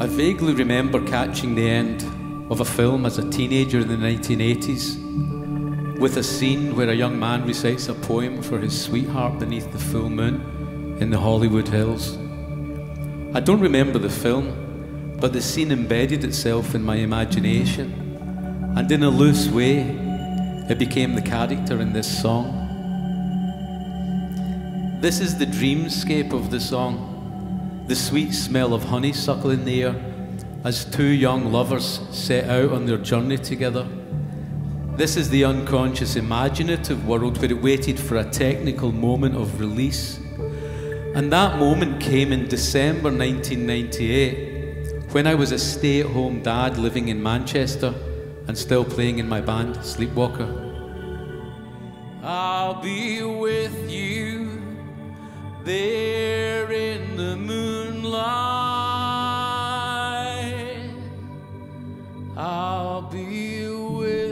I vaguely remember catching the end of a film as a teenager in the 1980s with a scene where a young man recites a poem for his sweetheart beneath the full moon in the Hollywood Hills. I don't remember the film, but the scene embedded itself in my imagination, and in a loose way, it became the character in this song. This is the dreamscape of the song the sweet smell of honeysuckle in the air as two young lovers set out on their journey together. This is the unconscious imaginative world where it waited for a technical moment of release. And that moment came in December 1998 when I was a stay at home dad living in Manchester and still playing in my band, Sleepwalker. I'll be with you there moonlight. I'll be with